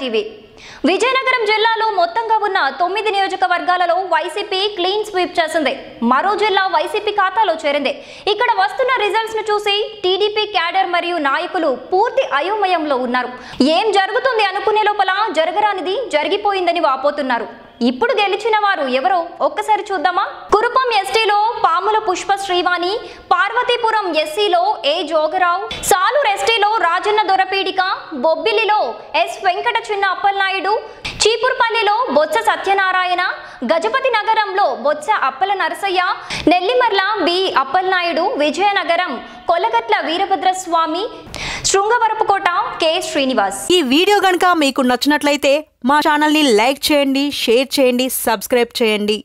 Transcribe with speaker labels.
Speaker 1: TV. Vizianagaram జిల్లాలో మొత్తంగా ఉన్న తొమ్మిది నియోజకవర్గాలలో వైసీపీ క్లీన్ స్వీప్ చేసింది. మరో జిల్లా వైసీపీ ఖాతాలో చేరింది. ఇక్కడ వస్తున్న రిజల్ట్స్ను చూసి టీడీపీ క్యాడర్ మరియు నాయకులు పూర్తి అయోమయంలో ఉన్నారు. ఏం జరుగుతుంది అనుకునే లోపల జరగరానిది జరిగిపోయిందని వాపోతున్నారు. ఇప్పుడు గెలిచిన వారు ఎవరో ఒక్కసారి చూద్దామా? కురుపం ఎస్టీలో పాముల పుష్ప శ్రీవాణి పార్వతీపురం ఎస్సీలో ఏ జోగరావు సాలూర్ ఎస్టీలో రాజన్న దొరపి బొబ్బిలిలో ఎస్ వెంకట చిన్న అప్పలనాయుడు చీపుర్పల్లిలో బొత్స సత్యనారాయణ గజపతి నగరంలో బొత్స అప్పల నరసయ్య నెల్లిమర్ల బి అప్పలనాయుడు విజయనగరం కొలగట్ల వీరభద్రస్వామి శృంగవరపుకోట కె శ్రీనివాస్.
Speaker 2: ఈ వీడియో గనుక మీకు నచ్చినట్లయితే మా ఛానల్ని లైక్ చేయండి షేర్ చేయండి సబ్స్క్రైబ్ చేయండి.